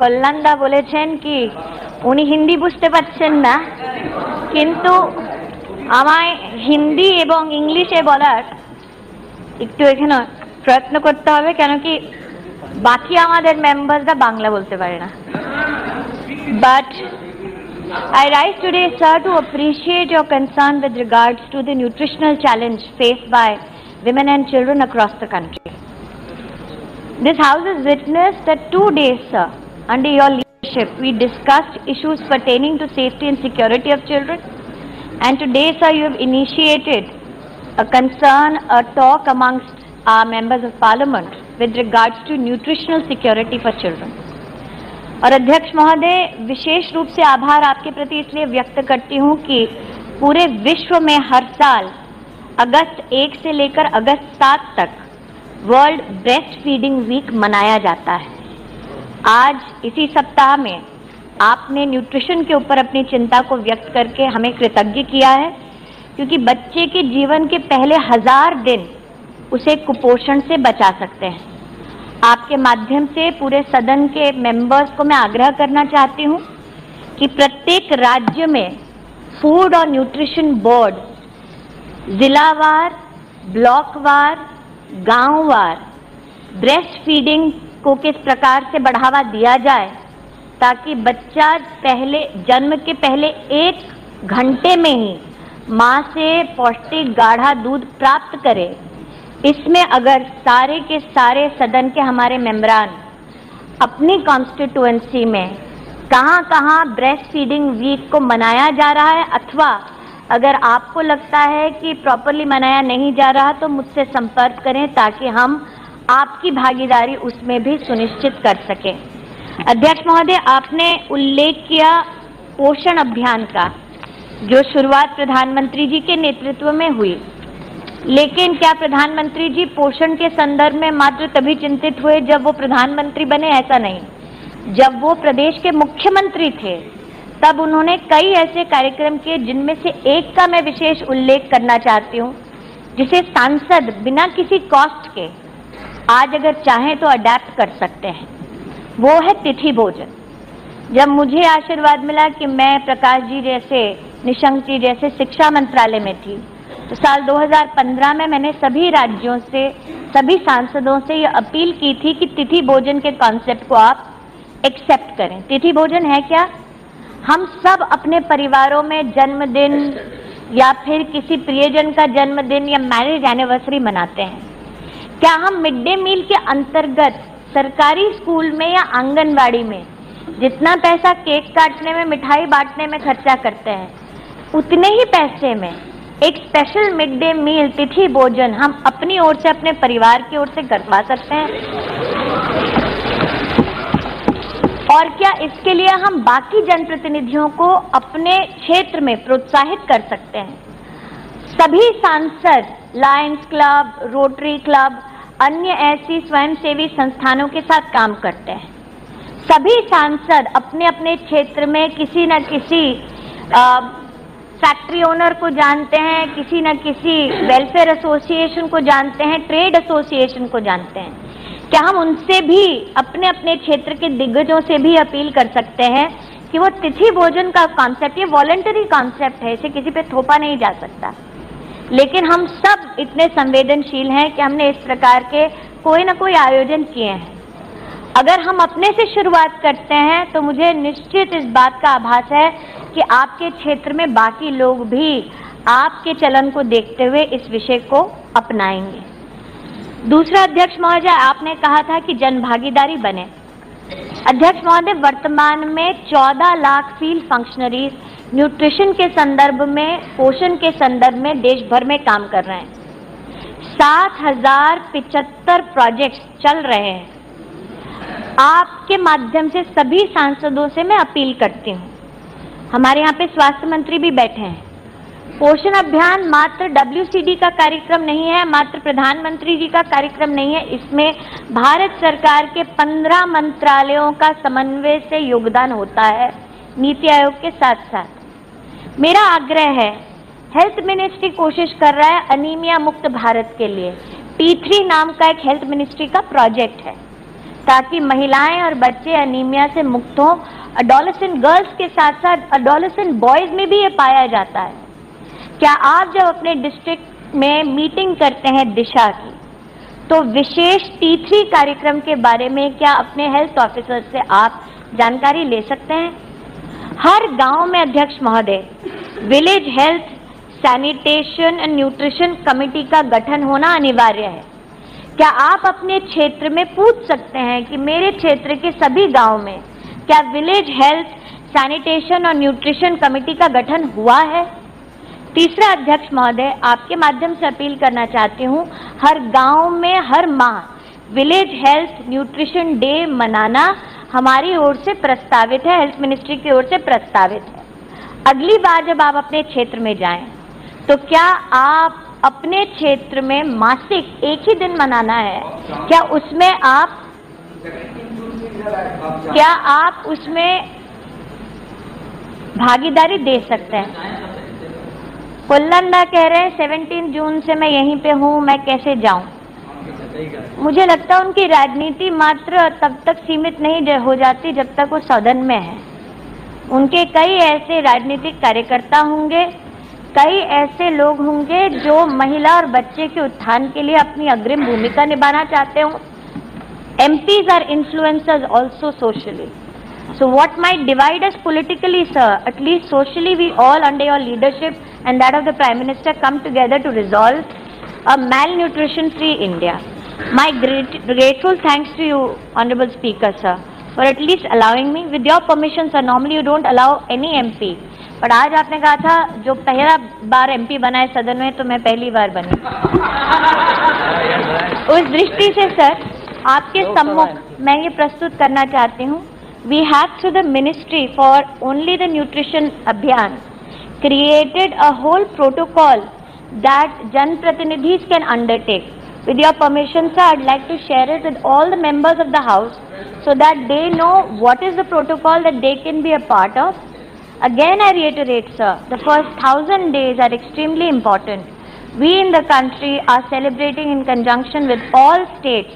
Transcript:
কল্যাণদা বলেছেন কি, উনি হিন্দি বুঝতে পারছেন না, কিন্তু আমায় হিন্দি এবং ইংলিশে বলার একটু এখানে প্রয়ত্ন করতে হবে, কেন কি বাকি আমাদের মেম্বাররা বাংলা বলতে পারে না। But I rise today sir to appreciate your concern with regards to the nutritional challenge face by women and children across the country this house is witness the two days sir under your leadership, we discussed issues pertaining to safety and security of children. And today, sir, you have initiated a concern, a talk amongst our members of parliament with regards to nutritional security for children. और अध्यक्ष महोदय विशेष रूप से आभार आपके प्रति इसलिए व्यक्त करती हूँ कि पूरे विश्व में हर साल अगस्त एक से लेकर अगस्त सात तक वर्ल्ड ब्रेस्ट फीडिंग वीक मनाया जाता है आज, इसी सप्ताह में, आपने न्यूट्रिशन के ऊपर अपनी चिंता को व्यक्त करके हमें कृतज्ञ किया है, क्योंकि बच्चे के जीवन के पहले हज़ार दिन उसे कुपोषण से बचा सकते हैं। आपके माध्यम से पूरे सदन के मेंबर्स को मैं आग्रह करना चाहती हूँ कि प्रत्येक राज्य में फ़ूड और न्यूट्रिशन बोर्ड जिलावार ब्लॉकवार गांववार ब्रेस्ट फीडिंग को किस प्रकार से बढ़ावा दिया जाए, ताकि बच्चा पहले, जन्म के पहले एक घंटे में ही माँ से पौष्टिक गाढ़ा दूध प्राप्त करे। इसमें अगर सारे के सारे सदन के हमारे मेम्बरान अपनी कॉन्स्टिट्युएंसी में कहाँ कहाँ ब्रेस्ट फीडिंग वीक को मनाया जा रहा है, अथवा अगर आपको लगता है कि प्रॉपरली मनाया नहीं जा रहा तो मुझसे संपर्क करें ताकि हम आपकी भागीदारी उसमें भी सुनिश्चित कर सके। अध्यक्ष महोदय, आपने उल्लेख किया पोषण अभियान का, जो शुरुआत प्रधानमंत्री जी के नेतृत्व में हुई। लेकिन क्या प्रधानमंत्री जी पोषण के संदर्भ में मात्र तभी चिंतित हुए जब वो प्रधानमंत्री बने? ऐसा नहीं। जब वो प्रदेश के मुख्यमंत्री थे, तब उन्होंने कई ऐसे कार्यक्रम किए जिनमें से एक का मैं विशेष उल्लेख करना चाहती हूँ, जिसे सांसद बिना किसी कॉस्ट के आज अगर चाहें तो अडेप्ट कर सकते हैं। वो है तिथि भोजन। जब मुझे आशीर्वाद मिला कि मैं प्रकाश जी जैसे, निशंक जी जैसे शिक्षा मंत्रालय में थी तो साल 2015 में मैंने सभी राज्यों से, सभी सांसदों से ये अपील की थी कि तिथि भोजन के कॉन्सेप्ट को आप एक्सेप्ट करें। तिथि भोजन है क्या? हम सब अपने परिवारों में जन्मदिन या फिर किसी प्रियजन का जन्मदिन या मैरिज एनिवर्सरी मनाते हैं। क्या हम मिड डे मील के अंतर्गत सरकारी स्कूल में या आंगनवाड़ी में जितना पैसा केक काटने में, मिठाई बांटने में खर्चा करते हैं, उतने ही पैसे में एक स्पेशल मिड डे मील, तिथि भोजन हम अपनी ओर से, अपने परिवार की ओर से करवा सकते हैं। और क्या इसके लिए हम बाकी जनप्रतिनिधियों को अपने क्षेत्र में प्रोत्साहित कर सकते हैं? सभी सांसद लायंस क्लब रोटरी क्लब अन्य ऐसी स्वयंसेवी संस्थानों के साथ काम करते हैं। सभी सांसद अपने अपने क्षेत्र में किसी न किसी फैक्ट्री ओनर को जानते हैं, किसी न किसी वेलफेयर एसोसिएशन को जानते हैं ट्रेड एसोसिएशन को जानते हैं। क्या हम उनसे भी अपने अपने क्षेत्र के दिग्गजों से भी अपील कर सकते हैं कि वो तिथि भोजन का कॉन्सेप्ट ये वॉलेंटरी कॉन्सेप्ट है, इसे किसी पे थोपा नहीं जा सकता। लेकिन हम सब इतने संवेदनशील हैं कि हमने इस प्रकार के कोई ना कोई आयोजन किए हैं। अगर हम अपने से शुरुआत करते हैं तो मुझे निश्चित इस बात का आभास है कि आपके क्षेत्र में बाकी लोग भी आपके चलन को देखते हुए इस विषय को अपनाएँगे। दूसरा अध्यक्ष महोदय, आपने कहा था कि जन भागीदारी बने। अध्यक्ष महोदय, वर्तमान में 14 लाख फ़ील्ड फंक्शनरीज न्यूट्रिशन के संदर्भ में, पोषण के संदर्भ में देश भर में काम कर रहे हैं। सात हज़ार पिचहत्तर प्रोजेक्ट चल रहे हैं। आपके माध्यम से सभी सांसदों से मैं अपील करती हूँ। हमारे यहाँ पे स्वास्थ्य मंत्री भी बैठे हैं। पोषण अभियान मात्र डब्ल्यूसीडी का कार्यक्रम नहीं है, मात्र प्रधानमंत्री जी का कार्यक्रम नहीं है। इसमें भारत सरकार के पंद्रह मंत्रालयों का समन्वय से योगदान होता है, नीति आयोग के साथ साथ मेरा आग्रह है हेल्थ मिनिस्ट्री कोशिश कर रहा है अनीमिया मुक्त भारत के लिए। P3 नाम का एक हेल्थ मिनिस्ट्री का प्रोजेक्ट है, ताकि महिलाएँ और बच्चे अनीमिया से मुक्त हों। अडोलेसेंट गर्ल्स के साथ साथ अडोलेसेंट बॉयज़ में भी ये पाया जाता है। क्या आप जब अपने डिस्ट्रिक्ट में मीटिंग करते हैं दिशा की तो विशेष टी थ्री कार्यक्रम के बारे में क्या अपने हेल्थ ऑफिसर से आप जानकारी ले सकते हैं? हर गाँव में अध्यक्ष महोदय village health sanitation and nutrition committee का गठन होना अनिवार्य है। क्या आप अपने क्षेत्र में पूछ सकते हैं कि मेरे क्षेत्र के सभी गाँव में क्या विलेज हेल्थ सैनिटेशन और न्यूट्रिशन कमेटी का गठन हुआ है? तीसरा अध्यक्ष महोदय, आपके माध्यम से अपील करना चाहती हूँ, हर गाँव में हर माह विलेज हेल्थ न्यूट्रिशन डे मनाना हमारी ओर से प्रस्तावित है हेल्थ मिनिस्ट्री की ओर से प्रस्तावित है। अगली बार जब आप अपने क्षेत्र में जाएँ तो क्या आप अपने क्षेत्र में मासिक एक ही दिन मनाना है? क्या उसमें आप क्या आप उसमें भागीदारी दे सकते हैं? कुल्लंदा कह रहे हैं, सेवनटीन जून से मैं यहीं पे हूँ, मैं कैसे जाऊँ? मुझे लगता है उनकी राजनीति मात्र तब तक सीमित नहीं हो जाती जब तक वो सदन में है। उनके कई ऐसे राजनीतिक कार्यकर्ता होंगे, कई ऐसे लोग होंगे जो महिला और बच्चे के उत्थान के लिए अपनी अग्रिम भूमिका निभाना चाहते हो। MPs are influencers also socially so what may divide us politically sir at least socially we all under your leadership and that of the prime minister come together to resolve a malnutrition free India My great, grateful thanks to you, Honorable Speaker, sir, for at least allowing me. With your permission, sir, normally you don't allow any MP. but आज आपने कहा था जो पहला बार MP बना है सदन में तो मैं पहली बार बनी उस दृष्टि से सर आपके सम्मुख मैं ये प्रस्तुत करना चाहती हूँ we have through the ministry for only the nutrition abhiyan created a whole protocol that jan pratinidhis can undertake with your permission sir i'd like to share it with all the members of the house so that they know what is the protocol that they can be a part of. Again i reiterate sir the first 1000 days are extremely important. We in the country are celebrating in conjunction with all states